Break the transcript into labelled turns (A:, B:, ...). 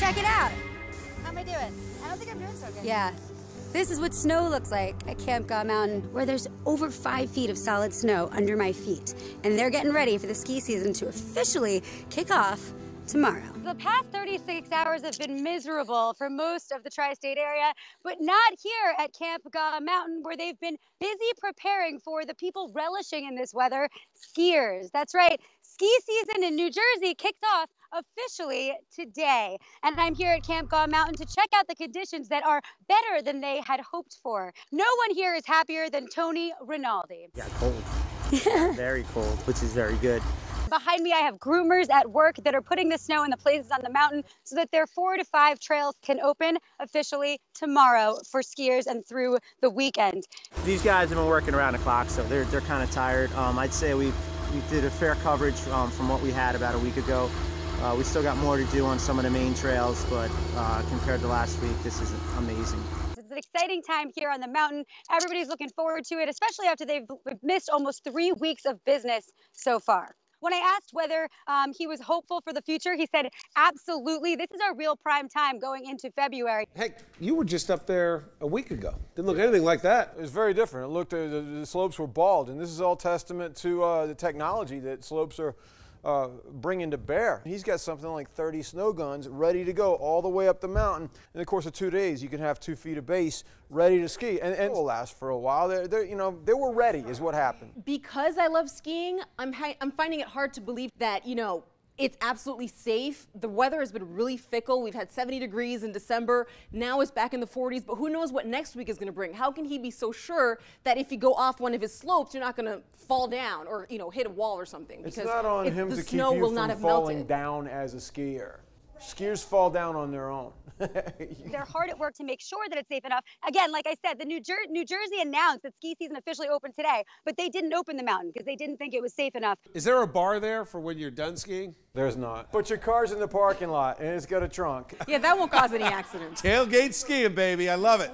A: check it out.
B: How am I doing? I don't think I'm doing so good.
A: Yeah. This is what snow looks like at Campgaw Mountain, where there's over five feet of solid snow under my feet. And they're getting ready for the ski season to officially kick off tomorrow.
B: The past 36 hours have been miserable for most of the tri state area, but not here at Campgaw Mountain, where they've been busy preparing for the people relishing in this weather skiers. That's right, ski season in New Jersey kicked off officially today. And I'm here at Campgaw Mountain to check out the conditions that are better than they had hoped for. No one here is happier than Tony Rinaldi.
C: Yeah, cold. very cold, which is very good.
B: Behind me, I have groomers at work that are putting the snow in the places on the mountain so that their four to five trails can open officially tomorrow for skiers and through the weekend.
C: These guys have been working around the clock, so they're, they're kind of tired. Um, I'd say we we did a fair coverage um, from what we had about a week ago. Uh, we still got more to do on some of the main trails, but uh, compared to last week, this is amazing.
B: It's an exciting time here on the mountain. Everybody's looking forward to it, especially after they've missed almost three weeks of business so far. When I asked whether um, he was hopeful for the future, he said, absolutely. This is our real prime time going into February.
D: Heck, you were just up there a week ago. Didn't look anything like that.
E: It was very different. It looked, uh, the, the slopes were bald, and this is all testament to uh, the technology that slopes are uh, bringing to bear. He's got something like 30 snow guns ready to go all the way up the mountain. In the course of two days, you can have two feet of base ready to ski, and, and it will last for a while. They're, they're, you know, they were ready, is what happened.
F: Because I love skiing, I'm, I'm finding it hard to believe that, you know, it's absolutely safe. The weather has been really fickle. We've had 70 degrees in December. Now it's back in the 40s, but who knows what next week is going to bring? How can he be so sure that if you go off one of his slopes, you're not going to fall down or you know hit a wall or something?
E: Because it's not on him to keep you from falling melted. down as a skier. Skiers fall down on their own.
B: They're hard at work to make sure that it's safe enough. Again, like I said, the New, Jer New Jersey announced that ski season officially opened today, but they didn't open the mountain because they didn't think it was safe enough.
D: Is there a bar there for when you're done skiing?
E: There's not. Put your car's in the parking lot and it's got a trunk.
F: Yeah, that won't cause any accidents.
D: Tailgate skiing, baby. I love it.